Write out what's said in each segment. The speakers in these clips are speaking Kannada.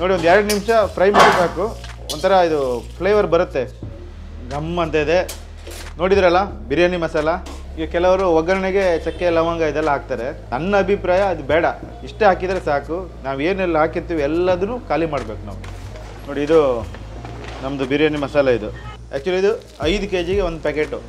ನೋಡಿ, ಒಂದು ಎರಡು ನಿಮಿಷ ಫ್ರೈ ಮಾಡಿ ಸಾಕು. ಒಂಥರ ಇದು ಫ್ಲೇವರ್ ಬರುತ್ತೆ. ಗಮ್ ಅಂತ ಇದೆ. ನೋಡಿದ್ರಲ್ಲ, ಬಿರಿಯಾನಿ ಮಸಾಲ? ಈಗ ಕೆಲವರು ಒಗ್ಗರಣೆಗೆ ಚಕ್ಕೆ, ಲವಂಗ ಇದೆಲ್ಲ ಹಾಕ್ತಾರೆ. ನನ್ನ ಅಭಿಪ್ರಾಯ ಅದು ಬೇಡ. ಇಷ್ಟೇ ಹಾಕಿದರೆ ಸಾಕು. ನಾವು ಏನೆಲ್ಲ ಹಾಕಿರ್ತೀವಿ ಎಲ್ಲದನ್ನು ಖಾಲಿ ಮಾಡಬೇಕು ನಾವು. ನೋಡಿ, ಇದು ನಮ್ಮದು ಬಿರಿಯಾನಿ ಮಸಾಲ ಇದು. ಆ್ಯಕ್ಚುಲಿ ಇದು ಐದು ಕೆ ಜಿಗೆ ಒಂದು ಪ್ಯಾಕೆಟು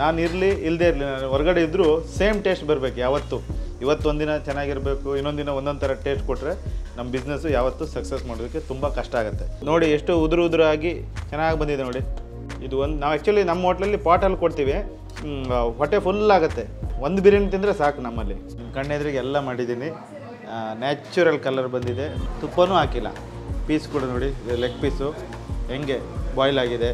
ನಾನು ಇರಲಿ ಇಲ್ಲದೇ ಇರಲಿ, ನಾನು ಹೊರಗಡೆ ಇದ್ದರೂ ಸೇಮ್ ಟೇಸ್ಟ್ ಬರಬೇಕು ಯಾವತ್ತು. ಇವತ್ತು ಒಂದಿನ ಚೆನ್ನಾಗಿರಬೇಕು ಇನ್ನೊಂದಿನ ದಿನ ಒಂದೊಂದು ಥರ ಟೇಸ್ಟ್ ಕೊಟ್ಟರೆ ನಮ್ಮ ಬಿಸ್ನೆಸ್ಸು ಯಾವತ್ತೂ ಸಕ್ಸಸ್ ಮಾಡೋದಕ್ಕೆ ತುಂಬ ಕಷ್ಟ ಆಗುತ್ತೆ. ನೋಡಿ, ಎಷ್ಟು ಉದುರು ಉದುರಾಗಿ ಚೆನ್ನಾಗಿ ಬಂದಿದೆ ನೋಡಿ. ಇದು ಒಂದು ನಾವು ಆ್ಯಕ್ಚುಲಿ ನಮ್ಮ ಹೋಟ್ಲಲ್ಲಿ ಪಾಟಲ್ಲಿ ಕೊಡ್ತೀವಿ. ಹೊಟ್ಟೆ ಫುಲ್ ಆಗುತ್ತೆ. ಒಂದು ಬಿರಿಯಾನಿ ತಿಂದರೆ ಸಾಕು ನಮ್ಮಲ್ಲಿ. ನಿಮ್ಮ ಕಣ್ಣೆದ್ರಿಗೆ ಎಲ್ಲ ಮಾಡಿದ್ದೀನಿ. ನ್ಯಾಚುರಲ್ ಕಲರ್ ಬಂದಿದೆ. ತುಪ್ಪನೂ ಹಾಕಿಲ್ಲ. ಪೀಸ್ ಕೂಡ ನೋಡಿ ಲೆಗ್ ಪೀಸು ಹೆಂಗೆ ಬಾಯ್ಲ್ ಆಗಿದೆ.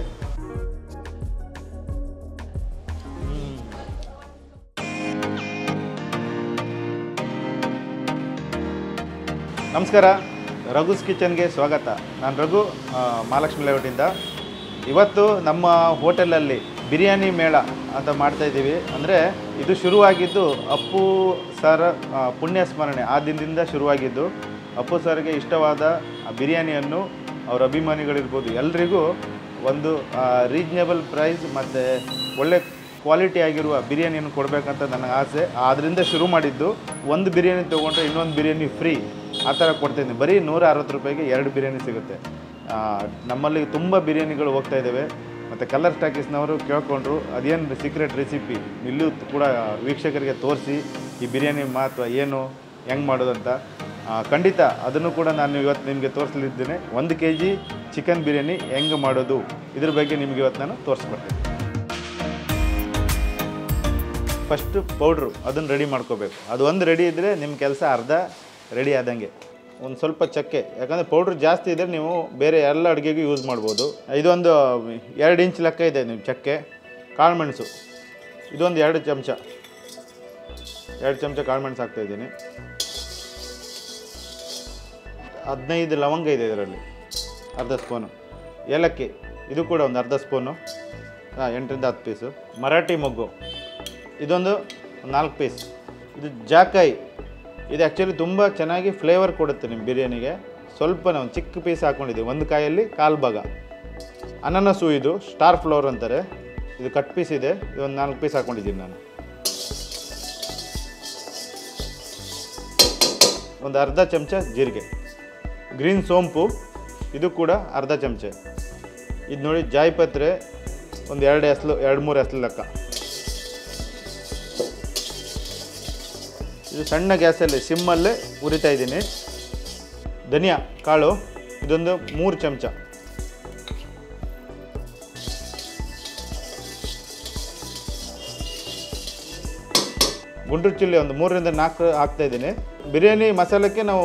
ನಮಸ್ಕಾರ. ರಘುಸ್ ಕಿಚನ್ಗೆ ಸ್ವಾಗತ. ನಾನು ರಘು ಮಹಾಲಕ್ಷ್ಮಿ ಲೇಔಟಿಂದ ಇವತ್ತು ನಮ್ಮ ಹೋಟೆಲಲ್ಲಿ ಬಿರಿಯಾನಿ ಮೇಳ ಅಂತ ಮಾಡ್ತಾಯಿದ್ದೀವಿ ಅಂದರೆ ಇದು ಶುರುವಾಗಿದ್ದು ಅಪ್ಪು ಸರ್ ಪುಣ್ಯ ಸ್ಮರಣೆ. ಆ ದಿನದಿಂದ ಶುರುವಾಗಿದ್ದು ಅಪ್ಪು ಸರ್ಗೆ ಇಷ್ಟವಾದ ಬಿರಿಯಾನಿಯನ್ನು ಅವ್ರ ಅಭಿಮಾನಿಗಳಿರ್ಬೋದು ಎಲ್ರಿಗೂ ಒಂದು ರೀಸ್ನೇಬಲ್ ಪ್ರೈಸ್ ಮತ್ತು ಒಳ್ಳೆ ಕ್ವಾಲಿಟಿ ಆಗಿರುವ ಬಿರಿಯಾನಿಯನ್ನು ಕೊಡಬೇಕಂತ ನನಗೆ ಆಸೆ. ಅದರಿಂದ ಶುರು ಮಾಡಿದ್ದು ಒಂದು ಬಿರಿಯಾನಿ ತೊಗೊಂಡ್ರೆ ಇನ್ನೊಂದು ಬಿರಿಯಾನಿ ಫ್ರೀ ಆ ಥರ ಕೊಡ್ತೀನಿ. ಬರೀ ನೂರ ಅರವತ್ತು ರೂಪಾಯಿಗೆ ಎರಡು ಬಿರಿಯಾನಿ ಸಿಗುತ್ತೆ. ನಮ್ಮಲ್ಲಿ ತುಂಬ ಬಿರಿಯಾನಿಗಳು ಹೋಗ್ತಾ ಇದ್ದಾವೆ. ಮತ್ತು ಕಲರ್ ಸ್ಟಾಕಿಸ್ನವರು ಕೇಳ್ಕೊಂಡ್ರು, ಅದೇನು ಸೀಕ್ರೆಟ್ ರೆಸಿಪಿ ಇಲ್ಲೂ ಕೂಡ ವೀಕ್ಷಕರಿಗೆ ತೋರಿಸಿ ಈ ಬಿರಿಯಾನಿ ಮಹತ್ವ ಏನು, ಹೆಂಗೆ ಮಾಡೋದಂತ ಖಂಡಿತ ಅದನ್ನು ಕೂಡ ನಾನು ಇವತ್ತು ನಿಮಗೆ ತೋರಿಸಲಿದ್ದೇನೆ. ಒಂದು ಕೆ ಜಿ ಚಿಕನ್ ಬಿರಿಯಾನಿ ಹೆಂಗೆ ಮಾಡೋದು? ಇದ್ರ ಬಗ್ಗೆ ನಿಮಗೆ ಇವತ್ತು ನಾನು ತೋರಿಸ್ಕೊಡ್ತೀನಿ. ಫಸ್ಟು ಪೌಡ್ರು, ಅದನ್ನು ರೆಡಿ ಮಾಡ್ಕೋಬೇಕು. ಅದು ಒಂದು ರೆಡಿ ಇದ್ದರೆ ನಿಮ್ಮ ಕೆಲಸ ಅರ್ಧ ರೆಡಿ ಆದಂಗೆ. ಒಂದು ಸ್ವಲ್ಪ ಚಕ್ಕೆ. ಯಾಕಂದರೆ ಪೌಡ್ರ್ ಜಾಸ್ತಿ ಇದ್ದರೆ ನೀವು ಬೇರೆ ಎಲ್ಲ ಅಡುಗೆಗೂ ಯೂಸ್ ಮಾಡ್ಬೋದು. ಇದೊಂದು, ಎರಡು ಇಂಚ್ ಲೆಕ್ಕ ಇದೆ ನೀವು ಚಕ್ಕೆ. ಕಾಳುಮೆಣಸು ಇದೊಂದು ಎರಡು ಚಮಚ. ಎರಡು ಚಮಚ ಕಾಳುಮೆಣಸು ಹಾಕ್ತಾಯಿದ್ದೀನಿ ಹದಿನೈದು ಲವಂಗ ಇದೆ ಇದರಲ್ಲಿ. ಅರ್ಧ ಸ್ಪೂನು. ಏಲಕ್ಕಿ. ಇದು ಕೂಡ ಒಂದು ಅರ್ಧ ಸ್ಪೂನು. ಹಾಂ, ಎಂಟರಿಂದ ಹತ್ತು ಪೀಸು. ಮರಾಠಿ ಮೊಗ್ಗು. ಇದೊಂದು ನಾಲ್ಕು ಪೀಸ್. ಇದು ಜಾಕಾಯಿ. ಇದು ಆ್ಯಕ್ಚುಲಿ ತುಂಬ ಚೆನ್ನಾಗಿ ಫ್ಲೇವರ್ ಕೊಡುತ್ತೆ ನಿಮ್ಮ ಬಿರಿಯಾನಿಗೆ. ಸ್ವಲ್ಪ ಒಂದು ಚಿಕ್ಕ ಪೀಸ್ ಹಾಕ್ಕೊಂಡಿದ್ದೀವಿ ಒಂದು ಕಾಯಲ್ಲಿ ಕಾಲು ಭಾಗ. ಅನಾನಸು ಇದು ಸ್ಟಾರ್ ಫ್ಲೋರ್ ಅಂತಾರೆ. ಇದು ಕಟ್ ಪೀಸ್ ಇದೆ. ಇದೊಂದು ನಾಲ್ಕು ಪೀಸ್ ಹಾಕ್ಕೊಂಡಿದ್ದೀನಿ ನಾನು. ಒಂದು ಅರ್ಧ ಚಮಚ ಜೀರಿಗೆ. ಗ್ರೀನ್ ಸೋಂಪು. ಇದು ಕೂಡ ಅರ್ಧ ಚಮಚ. ಇದು ನೋಡಿ ಜಾಯಿಪತ್ರೆ ಒಂದು ಎರಡು ಹೆಸಲು, ಎರಡು ಮೂರು ಎಸ್ಲು ಲೆಕ್ಕ. ಇದು ಸಣ್ಣ ಗ್ಯಾಸಲ್ಲಿ ಸಿಮ್ಮಲ್ಲೇ ಉರಿತಾ ಇದ್ದೀನಿ. ಧನಿಯಾ, ಕಾಳು, ಇದೊಂದು ಮೂರು ಚಮಚ. ಗುಂಟೂರು ಚಿಲ್ಲಿ ಒಂದು ಮೂರರಿಂದ ನಾಲ್ಕು ಹಾಕ್ತಾ ಇದ್ದೀನಿ. ಬಿರಿಯಾನಿ ಮಸಾಲಕ್ಕೆ ನಾವು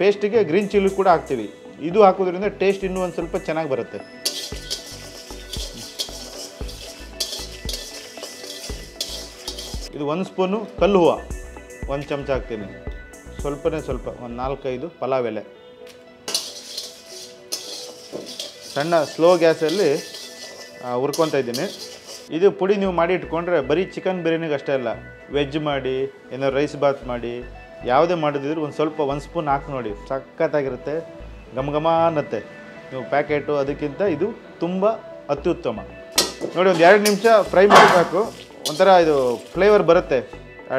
ಪೇಸ್ಟಿಗೆ ಗ್ರೀನ್ ಚಿಲ್ಲಿ ಕೂಡ ಹಾಕ್ತೀವಿ. ಇದು ಹಾಕೋದ್ರಿಂದ ಟೇಸ್ಟ್ ಇನ್ನೂ ಒಂದು ಸ್ವಲ್ಪ ಚೆನ್ನಾಗಿ ಬರುತ್ತೆ. ಇದು ಒಂದು ಸ್ಪೂನು ಕಲ್ಲು ಹೂವು. ಒಂದು ಚಮಚ ಹಾಕ್ತೀನಿ. ಸ್ವಲ್ಪನೇ ಸ್ವಲ್ಪ, ಒಂದು ನಾಲ್ಕೈದು ಪಲಾವ್ ಎಲೆ. ಸಣ್ಣ ಸ್ಲೋ ಗ್ಯಾಸಲ್ಲಿ ಹುರ್ಕೊತಾ ಇದ್ದೀನಿ. ಇದು ಪುಡಿ ನೀವು ಮಾಡಿ ಇಟ್ಕೊಂಡ್ರೆ ಬರೀ ಚಿಕನ್ ಬಿರಿಯಾನಿಗೆ ಅಷ್ಟೇ ಅಲ್ಲ, ವೆಜ್ ಮಾಡಿ, ಏನೋ ರೈಸ್ ಬಾತ್ ಮಾಡಿ, ಯಾವುದೇ ಮಾಡಿದ್ರು ಒಂದು ಸ್ವಲ್ಪ, ಒಂದು ಸ್ಪೂನ್ ಹಾಕಿ ನೋಡಿ, ಸಖತ್ತಾಗಿರುತ್ತೆ, ಘಮ ಅನ್ನತ್ತೆ. ನೀವು ಪ್ಯಾಕೆಟು ಅದಕ್ಕಿಂತ ಇದು ತುಂಬ ಅತ್ಯುತ್ತಮ. ನೋಡಿ, ಒಂದು ಎರಡು ನಿಮಿಷ ಫ್ರೈ ಮಾಡಿ ಸಾಕು. ಒಂಥರ ಇದು ಫ್ಲೇವರ್ ಬರುತ್ತೆ.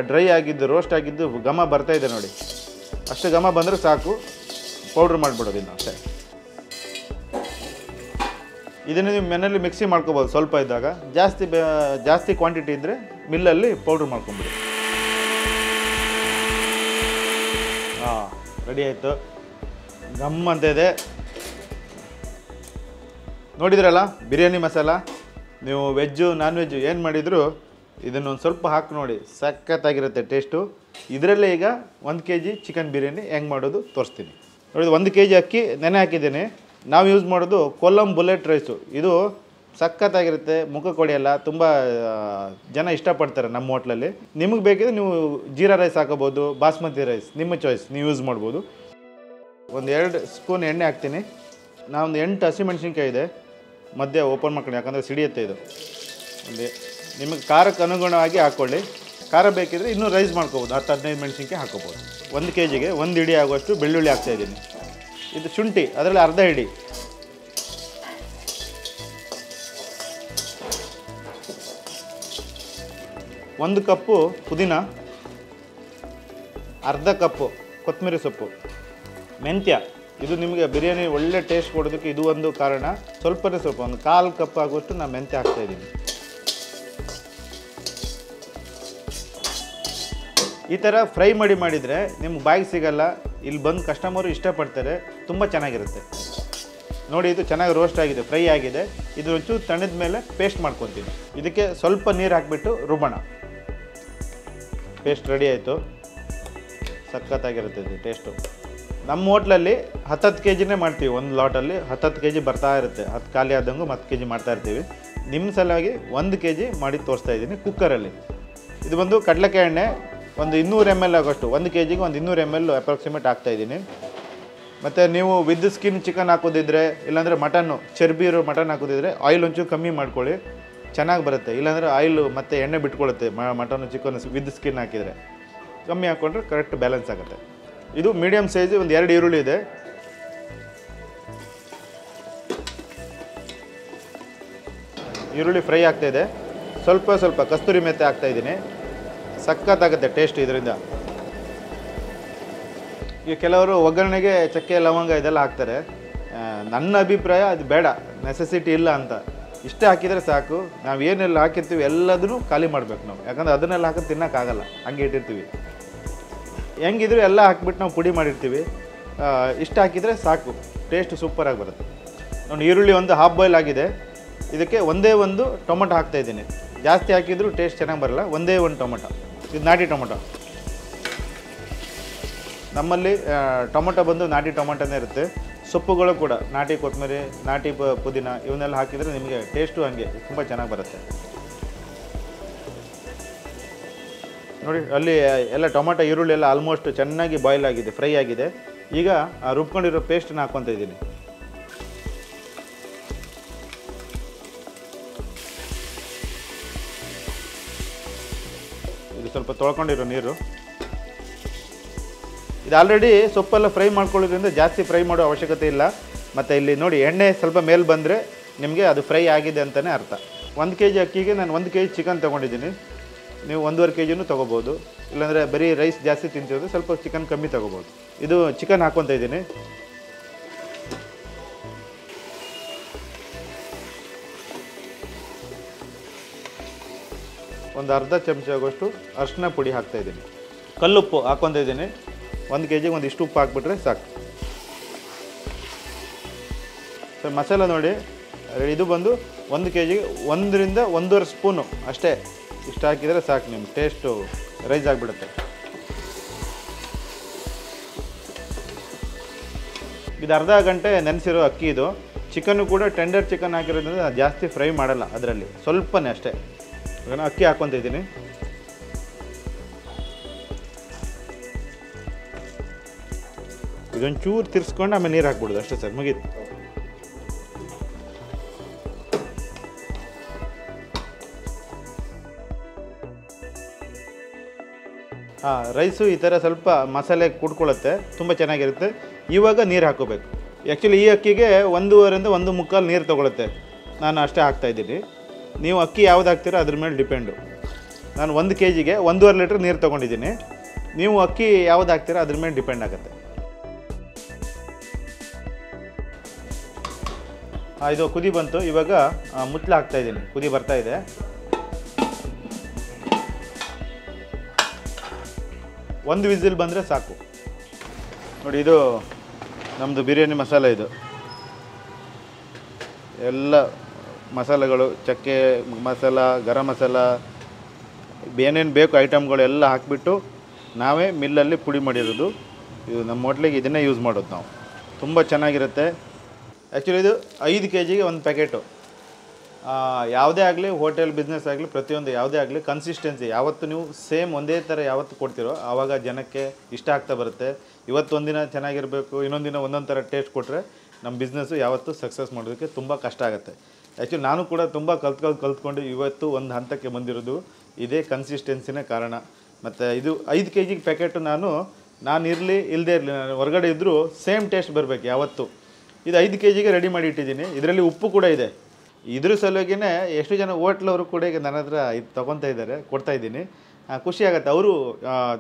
ಡ್ರೈ ಆಗಿದ್ದು ರೋಸ್ಟ್ ಆಗಿದ್ದು ಘಮ ಬರ್ತಾ ಇದೆ ನೋಡಿ. ಅಷ್ಟು ಘಮ ಬಂದರೆ ಸಾಕು. ಪೌಡ್ರ್ ಮಾಡಿಬಿಡೋದು ಇನ್ನು ಅಷ್ಟೇ. ಇದನ್ನು ನೀವು ಮನೆಯಲ್ಲಿ ಮಿಕ್ಸಿ ಮಾಡ್ಕೋಬೋದು ಸ್ವಲ್ಪ ಇದ್ದಾಗ. ಜಾಸ್ತಿ ಜಾಸ್ತಿ ಕ್ವಾಂಟಿಟಿ ಇದ್ದರೆ ಮಿಲ್ಲಲ್ಲಿ ಪೌಡ್ರ್ ಮಾಡ್ಕೊಂಬಿಡಿ ಹಾಂ ರೆಡಿ ಆಯಿತು. ಗಮ್ ಅಂತ ಇದೆ. ನೋಡಿದ್ರಲ್ಲ, ಬಿರಿಯಾನಿ ಮಸಾಲ? ನೀವು ವೆಜ್ಜು ನಾನ್ ವೆಜ್ಜು ಏನು ಮಾಡಿದರೂ? ಇದನ್ನು ಒಂದು ಸ್ವಲ್ಪ ಹಾಕಿ ನೋಡಿ, ಸಖತ್ತಾಗಿರುತ್ತೆ ಟೇಸ್ಟು ಇದರಲ್ಲೇ ಈಗ ಒಂದು ಕೆ ಜಿ ಚಿಕನ್ ಬಿರಿಯಾನಿ ಹೆಂಗೆ ಮಾಡೋದು ತೋರಿಸ್ತೀನಿ. ನೋಡಿ ಒಂದು ಕೆ ಜಿ ಅಕ್ಕಿ ನೆನೆ ಹಾಕಿದ್ದೀನಿ. ನಾವು ಯೂಸ್ ಮಾಡೋದು ಕೊಲ್ಲಂ ಬುಲೆಟ್ ರೈಸು. ಇದು ಸಖತ್ತಾಗಿರುತ್ತೆ, ಮುಖ ಕೊಡಿಯಲ್ಲ, ತುಂಬ ಜನ ಇಷ್ಟಪಡ್ತಾರೆ ನಮ್ಮ ಹೋಟ್ಲಲ್ಲಿ. ನಿಮಗೆ ಬೇಕಿದ್ರೆ ನೀವು ಜೀರಾ ರೈಸ್ ಹಾಕೋಬೋದು ಬಾಸ್ಮತಿ ರೈಸ್, ನಿಮ್ಮ ಚಾಯ್ಸ್ ನೀವು ಯೂಸ್ ಮಾಡ್ಬೋದು. ಒಂದು ಎರಡು ಸ್ಪೂನ್ ಎಣ್ಣೆ ಹಾಕ್ತೀನಿ. ನಾವೊಂದು ಎಂಟು ಹಸಿಮೆಣ್ಸಿನ್ಕಾಯಿ ಇದೆ. ಮಧ್ಯೆ ಓಪನ್ ಮಾಡ್ಕೊಂಡು ಯಾಕಂದರೆ ಸಿಡಿಯುತ್ತೆ ಇದು. ಒಂದು ನಿಮಗೆ ಖಾರಕ್ಕೆ ಅನುಗುಣವಾಗಿ ಹಾಕ್ಕೊಳ್ಳಿ ಖಾರ ಬೇಕಿದ್ರೆ ಇನ್ನೂ ರೈಸ್ ಮಾಡ್ಕೋಬೋದು. ಹತ್ತು ಹದಿನೈದು ಮೆಣಸಿನ್ಕಾಯಿ ಹಾಕೋಬೋದು. ಒಂದು ಕೆ ಜಿಗೆ ಒಂದು ಇಡಿ ಆಗುವಷ್ಟು ಬೆಳ್ಳುಳ್ಳಿ ಹಾಕ್ತಾಯಿದ್ದೀನಿ ಇದು ಶುಂಠಿ, ಅದರಲ್ಲಿ ಅರ್ಧ ಹಿಡಿ ಒಂದು ಕಪ್ಪು ಪುದೀನ, ಅರ್ಧ ಕಪ್ಪು ಕೊತ್ತಂಬರಿ ಸೊಪ್ಪು, ಮೆಂತ್ಯ. ಇದು ನಿಮಗೆ ಬಿರಿಯಾನಿ ಒಳ್ಳೆ ಟೇಸ್ಟ್ ಕೊಡೋದಕ್ಕೆ ಇದು ಒಂದು ಕಾರಣ. ಸ್ವಲ್ಪನೇ ಸ್ವಲ್ಪ, ಒಂದು ಕಾಲು ಕಪ್ ಆಗುವಷ್ಟು ನಾನು ಮೆಂತ್ಯ ಹಾಕ್ತಾ ಈ ಥರ ಫ್ರೈ ಮಾಡಿ ಮಾಡಿದರೆ ನಿಮ್ಗೆ ಬಾಯಿಗೆ ಸಿಗಲ್ಲ. ಇಲ್ಲಿ ಬಂದು ಕಸ್ಟಮರು ಇಷ್ಟಪಡ್ತಾರೆ, ತುಂಬ ಚೆನ್ನಾಗಿರುತ್ತೆ. ನೋಡಿ, ಇದು ಚೆನ್ನಾಗಿ ರೋಸ್ಟ್ ಆಗಿದೆ, ಫ್ರೈ ಆಗಿದೆ. ಇದು ಒಂಚೂರು ತಣ್ಣದ ಮೇಲೆ ಪೇಸ್ಟ್ ಮಾಡ್ಕೊತೀನಿ. ಇದಕ್ಕೆ ಸ್ವಲ್ಪ ನೀರು ಹಾಕಿಬಿಟ್ಟು ರುಬ್ಬೋಣ. ಪೇಸ್ಟ್ ರೆಡಿ ಆಯಿತು. ಸಖತ್ತಾಗಿರುತ್ತೆ ಇದು ಟೇಸ್ಟು ನಮ್ಮ ಹೋಟ್ಲಲ್ಲಿ ಹತ್ತತ್ತು ಕೆ ಜಿನೇ ಮಾಡ್ತೀವಿ. ಒಂದು ಲಾಟಲ್ಲಿ ಹತ್ತತ್ತು ಕೆ ಜಿ ಬರ್ತಾ ಇರುತ್ತೆ. ಹತ್ತು ಖಾಲಿ ಆದಂಗೂ ಹತ್ತು ಕೆ ಜಿ ಮಾಡ್ತಾ ಇರ್ತೀವಿ. ನಿಮ್ಮ ಸಲುವಾಗಿ ಒಂದು ಕೆ ಜಿ ಮಾಡಿ ತೋರಿಸ್ತಾ ಇದ್ದೀನಿ ಕುಕ್ಕರಲ್ಲಿ ಇದು ಬಂದು ಕಡಲೆಕಾಯಿ ಎಣ್ಣೆ ಒಂದು ಇನ್ನೂರು ಎಂ ಎಲ್ ಆಗೋಷ್ಟು, ಒಂದು ಕೆ ಜಿಗೆ ಒಂದು ಇನ್ನೂರು ಎಂ ಎಲ್ ಅಪ್ರಾಕ್ಸಿಮೇಟ್ ಆಗ್ತಾಯಿದ್ದೀನಿ ಮತ್ತು ನೀವು ವಿದ್ ಸ್ಕಿನ್ ಚಿಕನ್ ಹಾಕೋದಿದ್ರೆ, ಇಲ್ಲಾಂದರೆ ಮಟನ್ನು ಚರ್ಬಿ ಇರೋ ಮಟನ್ ಹಾಕೋದಿದ್ರೆ ಆಯಿಲ್ ಒಂಚೂರು ಕಮ್ಮಿ ಮಾಡ್ಕೊಳ್ಳಿ. ಚೆನ್ನಾಗಿ ಬರುತ್ತೆ. ಇಲ್ಲಾಂದರೆ ಆಯಿಲ್ ಮತ್ತು ಎಣ್ಣೆ ಬಿಟ್ಕೊಳ್ಳುತ್ತೆ ಮಟನ್ನು ಚಿಕನ್ ವಿದ್ ಸ್ಕಿನ್ ಹಾಕಿದರೆ. ಕಮ್ಮಿ ಹಾಕ್ಕೊಂಡ್ರೆ ಕರೆಕ್ಟ್ ಬ್ಯಾಲೆನ್ಸ್ ಆಗುತ್ತೆ. ಇದು ಮೀಡಿಯಮ್ ಸೈಜ್ ಒಂದು ಎರಡು ಈರುಳ್ಳಿ ಇದೆ. ಈರುಳ್ಳಿ ಫ್ರೈ ಆಗ್ತಾಯಿದೆ ಸ್ವಲ್ಪ ಸ್ವಲ್ಪ ಕಸ್ತೂರಿ ಮೆತ್ತೆ ಹಾಕ್ತಾ ಇದ್ದೀನಿ. ಸಖತ್ತಾಗುತ್ತೆ ಟೇಸ್ಟ್ ಇದರಿಂದ. ಈಗ ಕೆಲವರು ಒಗ್ಗರಣೆಗೆ ಚಕ್ಕೆ, ಲವಂಗ ಇದೆಲ್ಲ ಹಾಕ್ತಾರೆ. ನನ್ನ ಅಭಿಪ್ರಾಯ ಅದು ಬೇಡ ನೆಸೆಸಿಟಿ ಇಲ್ಲ ಅಂತ. ಇಷ್ಟೇ ಹಾಕಿದರೆ ಸಾಕು. ನಾವು ಏನೆಲ್ಲ ಹಾಕಿರ್ತೀವಿ ಎಲ್ಲದನ್ನೂ ಖಾಲಿ ಮಾಡಬೇಕು ನಾವು. ಯಾಕಂದ್ರೆ ಅದನ್ನೆಲ್ಲ ಹಾಕಿ ತಿನ್ನೋಕ್ಕಾಗಲ್ಲ. ಹಂಗೆ ಇಟ್ಟಿರ್ತೀವಿ. ಹೆಂಗಿದ್ರು ಎಲ್ಲ ಹಾಕ್ಬಿಟ್ಟು ನಾವು ಪುಡಿ ಮಾಡಿರ್ತೀವಿ. ಇಷ್ಟು ಹಾಕಿದರೆ ಸಾಕು. ಟೇಸ್ಟ್ ಸೂಪರಾಗಿ ಬರುತ್ತೆ. ನೋಡಿ, ಈರುಳ್ಳಿ ಒಂದು ಹಾಫ್ ಬಾಯ್ಲ್ ಆಗಿದೆ. ಇದಕ್ಕೆ ಒಂದೇ ಒಂದು ಟೊಮೊಟೊ ಹಾಕ್ತಾಯಿದ್ದೀನಿ ಜಾಸ್ತಿ ಹಾಕಿದರೂ ಟೇಸ್ಟ್ ಚೆನ್ನಾಗಿ ಬರಲ್ಲ. ಒಂದೇ ಒಂದು ಟೊಮೊಟೊ. ಇದು ನಾಟಿ ಟೊಮೊಟೊ. ನಮ್ಮಲ್ಲಿ ಟೊಮೊಟೊ ಬಂದು ನಾಟಿ ಟೊಮೊಟೊನೇ ಇರುತ್ತೆ. ಸೊಪ್ಪುಗಳು ಕೂಡ, ನಾಟಿ ಕೊತ್ತಂಬರಿ ನಾಟಿ ಪುದೀನ ಇವನ್ನೆಲ್ಲ ಹಾಕಿದರೆ ನಿಮಗೆ ಟೇಸ್ಟು ಹಂಗೆ, ತುಂಬ ಚೆನ್ನಾಗಿ ಬರುತ್ತೆ. ನೋಡಿ, ಅಲ್ಲಿ ಎಲ್ಲ ಟೊಮೊಟೊ ಈರುಳ್ಳಿ ಎಲ್ಲ ಆಲ್ಮೋಸ್ಟ್ ಚೆನ್ನಾಗಿ ಬಾಯ್ಲ್ ಆಗಿದೆ ಫ್ರೈ ಆಗಿದೆ. ಈಗ ರುಬ್ಕೊಂಡಿರೋ ಪೇಸ್ಟನ್ನ ಹಾಕ್ಕೊತ ಇದ್ದೀನಿ. ಸ್ವಲ್ಪ ತೊಳ್ಕೊಂಡಿರೋ ನೀರು. ಇದು ಆಲ್ರೆಡಿ ಸೊಪ್ಪೆಲ್ಲ ಫ್ರೈ ಮಾಡ್ಕೊಳ್ಳೋದ್ರಿಂದ ಜಾಸ್ತಿ ಫ್ರೈ ಮಾಡೋ ಅವಶ್ಯಕತೆ ಇಲ್ಲ. ಮತ್ತು ಇಲ್ಲಿ ನೋಡಿ ಎಣ್ಣೆ ಸ್ವಲ್ಪ ಮೇಲೆ ಬಂದರೆ ನಿಮಗೆ ಅದು ಫ್ರೈ ಆಗಿದೆ ಅಂತಲೇ ಅರ್ಥ. ಒಂದು ಕೆ ಜಿ ಅಕ್ಕಿಗೆ ನಾನು ಒಂದು ಕೆ ಜಿ ಚಿಕನ್ ತೊಗೊಂಡಿದ್ದೀನಿ. ನೀವು ಒಂದೂವರೆ ಕೆ ಜಿನೂ ತೊಗೋಬೋದು. ಇಲ್ಲಾಂದರೆ ಬರೀ ರೈಸ್ ಜಾಸ್ತಿ ತಿಂತಿರೋದು, ಸ್ವಲ್ಪ ಚಿಕನ್ ಕಮ್ಮಿ ತೊಗೋಬೋದು. ಇದು ಚಿಕನ್ ಹಾಕ್ಕೊತ ಇದ್ದೀನಿ. ಒಂದು ಅರ್ಧ ಚಮಚ ಆಗೋಷ್ಟು ಅರಿಶಿನ ಪುಡಿ ಹಾಕ್ತಾ ಇದ್ದೀನಿ. ಕಲ್ಲುಪ್ಪು ಹಾಕೊಂತ ಇದ್ದೀನಿ. ಒಂದು ಕೆ ಜಿಗೆ ಒಂದಿಷ್ಟು ಉಪ್ಪು ಹಾಕ್ಬಿಟ್ರೆ ಸಾಕು. ಸರ್ ಮಸಾಲ ನೋಡಿ. ಇದು ಬಂದು ಒಂದು ಕೆ ಜಿಗೆ ಒಂದರಿಂದ ಒಂದೂವರೆ ಸ್ಪೂನು ಅಷ್ಟೇ ಇಷ್ಟು ಹಾಕಿದರೆ ಸಾಕು ನಿಮ್ಮ ಟೇಸ್ಟು ರೈಸ್ ಆಗಿಬಿಡುತ್ತೆ. ಇದು ಅರ್ಧ ಗಂಟೆ ನೆನೆಸಿರೋ ಅಕ್ಕಿ ಇದು. ಚಿಕನ್ನು ಕೂಡ ಟೆಂಡರ್ ಚಿಕನ್ ಹಾಕಿರೋದ್ರಿಂದ ಜಾಸ್ತಿ ಫ್ರೈ ಮಾಡಲ್ಲ ಅದರಲ್ಲಿ. ಸ್ವಲ್ಪನೇ ಅಷ್ಟೇ. ನಾನು ಅಕ್ಕಿ ಹಾಕ್ಕೊತ ಇದ್ದೀನಿ. ಇದೊಂಚೂರು ತಿರ್ಸ್ಕೊಂಡು ಆಮೇಲೆ ನೀರು ಹಾಕ್ಬಿಡೋದು, ಅಷ್ಟೇ ಸರ್, ಮುಗೀತು. ಹಾಂ ರೈಸು ಈ ಥರ ಸ್ವಲ್ಪ ಮಸಾಲೆ ಕುಡ್ಕೊಳ್ಳುತ್ತೆ, ತುಂಬ ಚೆನ್ನಾಗಿರುತ್ತೆ. ಇವಾಗ ನೀರು ಹಾಕೋಬೇಕು ಆ್ಯಕ್ಚುಲಿ ಈ ಅಕ್ಕಿಗೆ ಒಂದೂವರೆಯಿಂದ ಒಂದು ಮುಕ್ಕಾಲು ನೀರು ತೊಗೊಳುತ್ತೆ. ನಾನು ಅಷ್ಟೇ ಹಾಕ್ತಾ ಇದ್ದೀನಿ. ನೀವು ಅಕ್ಕಿ ಯಾವ್ದು ಹಾಕ್ತೀರೋ ಅದ್ರ ಮೇಲೆ ಡಿಪೆಂಡು. ನಾನು ಒಂದು ಕೆ ಜಿಗೆ ಒಂದೂವರೆ ಲೀಟ್ರ್ ನೀರು ತೊಗೊಂಡಿದ್ದೀನಿ. ನೀವು ಅಕ್ಕಿ ಯಾವ್ದು ಹಾಕ್ತೀರೋ ಅದ್ರ ಮೇಲೆ ಡಿಪೆಂಡ್ ಆಗುತ್ತೆ. ಇದು ಕುದಿ ಬಂತು. ಇವಾಗ ಮುಚ್ಚಲ ಮುತ್ಲ ಹಾಕ್ತಾ ಇದ್ದೀನಿ. ಕುದಿ ಬರ್ತಾ ಇದೆ. ಒಂದು ವಿಸಿಲ್ ಬಂದರೆ ಸಾಕು. ನೋಡಿ, ಇದು ನಮ್ಮದು ಬಿರಿಯಾನಿ ಮಸಾಲೆ ಇದು. ಎಲ್ಲ ಮಸಾಲೆಗಳು, ಚಕ್ಕೆ, ಮಸಾಲ, ಗರಂ ಮಸಾಲ, ಏನೇನು ಬೇಕು ಐಟಮ್ಗಳೆಲ್ಲ ಹಾಕಿಬಿಟ್ಟು ನಾವೇ ಮಿಲ್ಲಲ್ಲಿ ಪುಡಿ ಮಾಡಿರೋದು. ಇದು ನಮ್ಮ ಹೋಟ್ಲಿಗೆ ಇದನ್ನೇ ಯೂಸ್ ಮಾಡೋದು ನಾವು. ತುಂಬ ಚೆನ್ನಾಗಿರುತ್ತೆ. ಆ್ಯಕ್ಚುಲಿ ಇದು ಐದು ಕೆ ಜಿಗೆ ಒಂದು ಪ್ಯಾಕೆಟು. ಯಾವುದೇ ಆಗಲಿ ಹೋಟೆಲ್ ಬಿಸ್ನೆಸ್ ಆಗಲಿ ಪ್ರತಿಯೊಂದು ಯಾವುದೇ ಆಗಲಿ ಕನ್ಸಿಸ್ಟೆನ್ಸಿ ಯಾವತ್ತು ನೀವು ಸೇಮ್ ಒಂದೇ ಥರ ಯಾವತ್ತು ಕೊಡ್ತೀರೋ ಆವಾಗ ಜನಕ್ಕೆ ಇಷ್ಟ ಆಗ್ತಾ ಬರುತ್ತೆ. ಇವತ್ತು ಒಂದಿನ ಚೆನ್ನಾಗಿರಬೇಕು, ಇನ್ನೊಂದು ದಿನ ಒಂದೊಂದು ಥರ ಟೇಸ್ಟ್ ಕೊಟ್ಟರೆ ನಮ್ಮ ಬಿಸ್ನೆಸ್ಸು ಯಾವತ್ತೂ ಸಕ್ಸಸ್ ಮಾಡೋದಕ್ಕೆ ತುಂಬ ಕಷ್ಟ ಆಗುತ್ತೆ. ಆ್ಯಕ್ಚುಲಿ ನಾನು ಕೂಡ ತುಂಬ ಕಲ್ತ್ಕೊಂಡು ಕಲ್ತ್ಕೊಂಡು ಇವತ್ತು ಒಂದು ಹಂತಕ್ಕೆ ಬಂದಿರೋದು. ಇದೇ ಕನ್ಸಿಸ್ಟೆನ್ಸಿನೇ ಕಾರಣ. ಮತ್ತು ಇದು ಐದು ಕೆ ಜಿಗೆ ಪ್ಯಾಕೆಟು ನಾನು ನಾನು ಇರಲಿ ಇಲ್ಲದೆ ಇರಲಿ, ನಾನು ಹೊರಗಡೆ ಇದ್ದರೂ ಸೇಮ್ ಟೇಸ್ಟ್ ಬರಬೇಕು ಯಾವತ್ತು. ಇದು ಐದು ಕೆ ಜಿಗೆ ರೆಡಿ ಮಾಡಿ ಇಟ್ಟಿದ್ದೀನಿ. ಇದರಲ್ಲಿ ಉಪ್ಪು ಕೂಡ ಇದೆ. ಇದ್ರ ಸಲುವಾಗಿನೇ ಎಷ್ಟು ಜನ ಹೋಟ್ಲವರು ಕೂಡ ಈಗ ನನ್ನ ಹತ್ರ ಇದು ತೊಗೊತಾ ಇದ್ದಾರೆ ಕೊಡ್ತಾಯಿದ್ದೀನಿ ಖುಷಿ ಆಗುತ್ತೆ. ಅವರು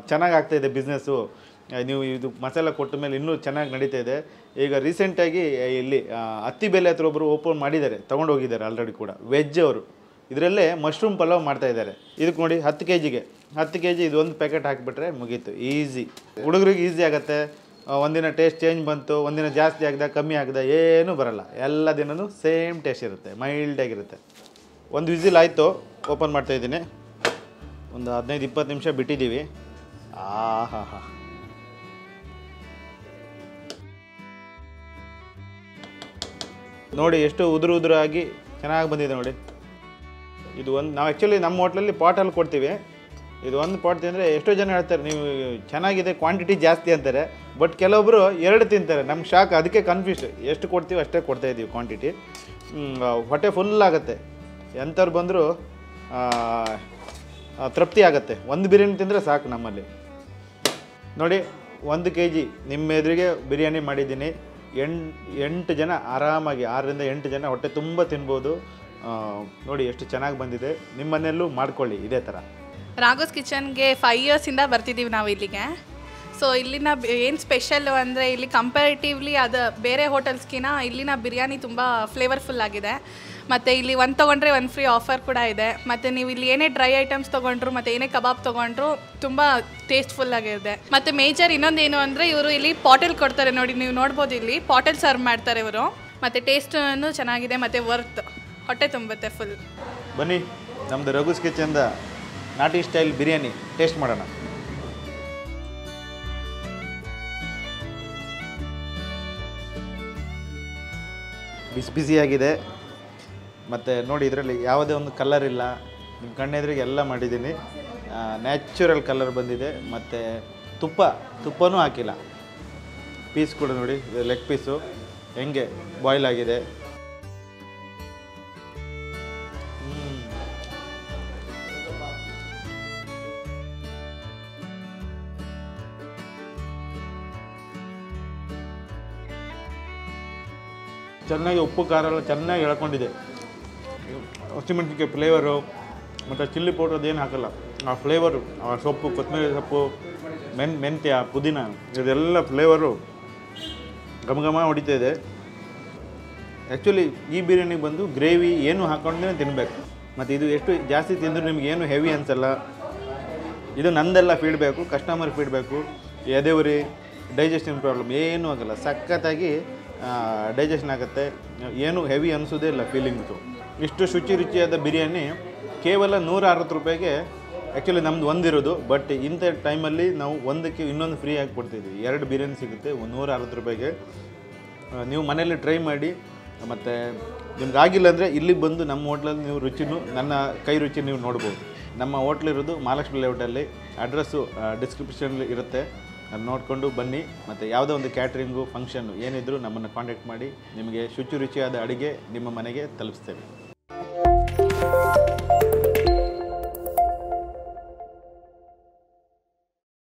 ಚೆನ್ನಾಗಿ ಆಗ್ತಾಯಿದೆ ಬಿಸ್ನೆಸ್ಸು ನೀವು ಇದು ಮಸಾಲ ಕೊಟ್ಟ ಮೇಲೆ ಇನ್ನೂ ಚೆನ್ನಾಗಿ ನಡೀತಾ ಇದೆ. ಈಗ ರೀಸೆಂಟಾಗಿ ಇಲ್ಲಿ ಹತ್ತಿ ಬೆಲೆ ಹತ್ರ ಒಬ್ಬರು ಓಪನ್ ಮಾಡಿದ್ದಾರೆ, ತೊಗೊಂಡು ಹೋಗಿದ್ದಾರೆ ಆಲ್ರೆಡಿ ಕೂಡ. ವೆಜ್ ಅವರು. ಇದರಲ್ಲೇ ಮಶ್ರೂಮ್ ಪಲಾವ್ ಮಾಡ್ತಾ ಇದ್ದಾರೆ. ಇದಕ್ಕೆ ನೋಡಿ ಹತ್ತು ಕೆ ಜಿಗೆ ಹತ್ತು ಕೆ ಜಿ ಒಂದು ಪ್ಯಾಕೆಟ್ ಹಾಕಿಬಿಟ್ರೆ ಮುಗೀತು. ಈಸಿ ಹುಡುಗರಿಗೆ ಈಸಿ ಆಗುತ್ತೆ. ಒಂದಿನ ಟೇಸ್ಟ್ ಚೇಂಜ್ ಬಂತು, ಒಂದಿನ ಜಾಸ್ತಿ ಆಗದ, ಕಮ್ಮಿ ಆಗದ, ಏನೂ ಬರಲ್ಲ. ಎಲ್ಲ ದಿನವೂ ಸೇಮ್ ಟೇಸ್ಟ್ ಇರುತ್ತೆ ಮೈಲ್ಡಾಗಿರುತ್ತೆ ಒಂದು ವಿಸಿಲ್ ಆಯಿತು ಓಪನ್ ಮಾಡ್ತಾ ಇದ್ದೀನಿ. ಒಂದು ಹದಿನೈದು ಇಪ್ಪತ್ತು ನಿಮಿಷ ಬಿಟ್ಟಿದ್ದೀವಿ. ಆ ನೋಡಿ ಎಷ್ಟು ಉದುರು ಉದುರಾಗಿ ಚೆನ್ನಾಗಿ ಬಂದಿದೆ ನೋಡಿ. ಇದು ಒಂದು ನಾವು ಆ್ಯಕ್ಚುಲಿ ನಮ್ಮ ಹೋಟ್ಲಲ್ಲಿ ಪಾಟಲ್ಲಿ ಕೊಡ್ತೀವಿ. ಇದು ಒಂದು ಪಾಟ್ ತಿಂದರೆ ಎಷ್ಟೋ ಜನ ಹೇಳ್ತಾರೆ, ನೀವು ಚೆನ್ನಾಗಿದೆ ಕ್ವಾಂಟಿಟಿ ಜಾಸ್ತಿ ಅಂತಾರೆ. ಬಟ್ ಕೆಲವೊಬ್ಬರು ಎರಡು ತಿಂತಾರೆ. ನಮ್ಗೆ ಶಾಕ್ ಅದಕ್ಕೆ ಕನ್ಫ್ಯೂಸ್ ಎಷ್ಟು ಕೊಡ್ತೀವಿ ಅಷ್ಟೇ ಕೊಡ್ತಾ ಇದ್ದೀವಿ ಕ್ವಾಂಟಿಟಿ ಹೊಟ್ಟೆ ಫುಲ್ ಆಗುತ್ತೆ. ಎಂಥವ್ರು ಬಂದರೂ ತೃಪ್ತಿ ಆಗುತ್ತೆ. ಒಂದು ಬಿರಿಯಾನಿ ತಿಂದರೆ ಸಾಕು ನಮ್ಮಲ್ಲಿ. ನೋಡಿ, ಒಂದು ಕೆ ಜಿ ನಿಮ್ಮ ಎದುರಿಗೆ ಬಿರಿಯಾನಿ ಮಾಡಿದ್ದೀನಿ. ಎಂಟು ಎಂಟು ಜನ ಆರಾಮಾಗಿ, ಆರರಿಂದ ಎಂಟು ಜನ ಹೊಟ್ಟೆ ತುಂಬ ತಿನ್ಬೋದು. ನೋಡಿ ಎಷ್ಟು ಚೆನ್ನಾಗಿ ಬಂದಿದೆ. ನಿಮ್ಮ ಮನೆಯಲ್ಲೂ ಮಾಡ್ಕೊಳ್ಳಿ, ಇದೇ ಥರ ರಾಘೋಸ್ ಕಿಚನ್ಗೆ ಫೈವ್ ಇಯರ್ಸಿಂದ ಬರ್ತಿದ್ದೀವಿ ನಾವು ಇಲ್ಲಿಗೆ ಸೊ ಇಲ್ಲಿನ ಏನು ಸ್ಪೆಷಲ್ಲು ಅಂದರೆ ಇಲ್ಲಿ ಕಂಪ್ಯಾರಿಟಿವ್ಲಿ ಅದು ಬೇರೆ ಹೋಟೆಲ್ಸ್ಗಿನ ಇಲ್ಲಿನ ಬಿರಿಯಾನಿ ತುಂಬ ಫ್ಲೇವರ್ಫುಲ್ ಆಗಿದೆ. ಮತ್ತು ಇಲ್ಲಿ ಒಂದು ತೊಗೊಂಡ್ರೆ ಒಂದು ಫ್ರೀ ಆಫರ್ ಕೂಡ ಇದೆ. ಮತ್ತು ನೀವು ಇಲ್ಲಿ ಏನೇ ಡ್ರೈ ಐಟಮ್ಸ್ ತೊಗೊಂಡ್ರು, ಮತ್ತು ಏನೇ ಕಬಾಬ್ ತೊಗೊಂಡ್ರು, ತುಂಬ ಟೇಸ್ಟ್ಫುಲ್ ಆಗಿದೆ. ಮತ್ತು ಮೇಜರ್ ಇನ್ನೊಂದೇನು ಅಂದರೆ ಇವರು ಇಲ್ಲಿ ಪಾಟಲ್ ಕೊಡ್ತಾರೆ ನೋಡಿ, ನೀವು ನೋಡ್ಬೋದು ಇಲ್ಲಿ. ಪಾಟಲ್ ಸರ್ವ್ ಮಾಡ್ತಾರೆ ಇವರು. ಮತ್ತು ಟೇಸ್ಟನ್ನು ಚೆನ್ನಾಗಿದೆ, ಮತ್ತು ವರ್ತ್ ಹೊಟ್ಟೆ ತುಂಬುತ್ತೆ ಫುಲ್ ಬನ್ನಿ ನಮ್ಮದು ರಘುಸ್ ಕಿಚನ್ದ ನಾಟಿ ಸ್ಟೈಲ್ ಬಿರಿಯಾನಿ. ಟೇಸ್ಟ್ ಮಾಡೋಣ. ಬಿಸಿ ಬಿಸಿಯಾಗಿದೆ. ಮತ್ತು ನೋಡಿ ಇದರಲ್ಲಿ ಯಾವುದೇ ಒಂದು ಕಲರ್ ಇಲ್ಲ. ನಿಮ್ಮ ಕಣ್ಣೆದುರಿಗೆ ಎಲ್ಲ ಮಾಡಿದ್ದೀನಿ. ನ್ಯಾಚುರಲ್ ಕಲರ್ ಬಂದಿದೆ. ಮತ್ತು ತುಪ್ಪ, ತುಪ್ಪನೂ ಹಾಕಿಲ್ಲ. ಪೀಸ್ ಕೂಡ ನೋಡಿ ಲೆಗ್ ಪೀಸು ಹೆಂಗೆ ಬಾಯ್ಲ್ ಆಗಿದೆ. ಚೆನ್ನಾಗಿ ಉಪ್ಪು, ಖಾರ ಎಲ್ಲ ಚೆನ್ನಾಗಿ ಎಳ್ಕೊಂಡಿದೆ. ಹಸಿಮೆಣಸಿನ್ಕಾಯಿ ಫ್ಲೇವರು ಮತ್ತು ಚಿಲ್ಲಿ ಪೌಡ್ರ್ ಅದೇನು ಹಾಕಲ್ಲ. ಆ ಫ್ಲೇವರು ಆ ಸೊಪ್ಪು, ಕೊತ್ತಂಬರಿ ಸೊಪ್ಪು, ಮೆನ್, ಮೆಂತ್ಯ, ಪುದೀನ, ಇದೆಲ್ಲ ಫ್ಲೇವರು ಘಮ ಘಮ ಹೊಡಿತಾ ಇದೆ. ಆ್ಯಕ್ಚುಲಿ ಈ ಬಿರಿಯಾನಿಗೆ ಬಂದು ಗ್ರೇವಿ ಏನು ಹಾಕೊಂಡೇ ತಿನ್ನಬೇಕು ಮತ್ತು ಇದು ಎಷ್ಟು ಜಾಸ್ತಿ ತಿಂದರೂ ನಿಮ್ಗೆ ಏನು ಹೆವಿ ಅನಿಸಲ್ಲ. ಇದು ನಂದೆಲ್ಲ ಫೀಡ್ಬೇಕು ಕಸ್ಟಮರ್ ಫೀಡ್ಬೇಕು ಎದೆವರಿ ಡೈಜೆಸ್ಟಿನ್ ಪ್ರಾಬ್ಲಮ್ ಏನೂ ಆಗಲ್ಲ. ಸಖತ್ತಾಗಿ ಡೈಜೆಷನ್ ಆಗುತ್ತೆ. ಏನು ಹೆವಿ ಅನಿಸೋದೇ ಇಲ್ಲ ಫೀಲಿಂಗ್ಸು ಇಷ್ಟು ಶುಚಿ ರುಚಿಯಾದ ಬಿರಿಯಾನಿ ಕೇವಲ ನೂರ ಅರವತ್ತು ರೂಪಾಯಿಗೆ ಆ್ಯಕ್ಚುಲಿ ನಮ್ದು ಒಂದಿರೋದು ಬಟ್ ಇಂಥ ಟೈಮಲ್ಲಿ ನಾವು ಒಂದಕ್ಕೆ ಇನ್ನೊಂದು ಫ್ರೀ ಆಗಿ ಕೊಡ್ತಿದ್ವಿ. ಎರಡು ಬಿರಿಯಾನಿ ಸಿಗುತ್ತೆ ನೂರ ಅರವತ್ತು ರೂಪಾಯಿಗೆ. ನೀವು ಮನೆಯಲ್ಲಿ ಟ್ರೈ ಮಾಡಿ, ಮತ್ತು ನಿಮ್ಗೆ ಆಗಿಲ್ಲ ಅಂದರೆ ಇಲ್ಲಿಗೆ ಬಂದು ನಮ್ಮ ಹೋಟ್ಲಲ್ಲಿ ನೀವು ರುಚಿನೂ, ನನ್ನ ಕೈ ರುಚಿ ನೀವು ನೋಡ್ಬೋದು. ನಮ್ಮ ಹೋಟ್ಲಿರೋದು ಮಹಾಲಕ್ಷ್ಮಿ ಲೇಔಟಲ್ಲಿ ಅಡ್ರೆಸ್ಸು ಡಿಸ್ಕ್ರಿಪ್ಷನಲ್ಲಿ ಇರುತ್ತೆ. ನೋಡಿಕೊಂಡು ಬನ್ನಿ. ಮತ್ತು ಯಾವುದೋ ಒಂದು ಕ್ಯಾಟ್ರಿಂಗು, ಫಂಕ್ಷನ್ನು ಏನಿದ್ರೂ ನಮ್ಮನ್ನು ಕಾಂಟ್ಯಾಕ್ಟ್ ಮಾಡಿ. ನಿಮಗೆ ಶುಚಿ ರುಚಿಯಾದ ಅಡುಗೆ ನಿಮ್ಮ ಮನೆಗೆ ತಲುಪಿಸ್ತೇವೆ.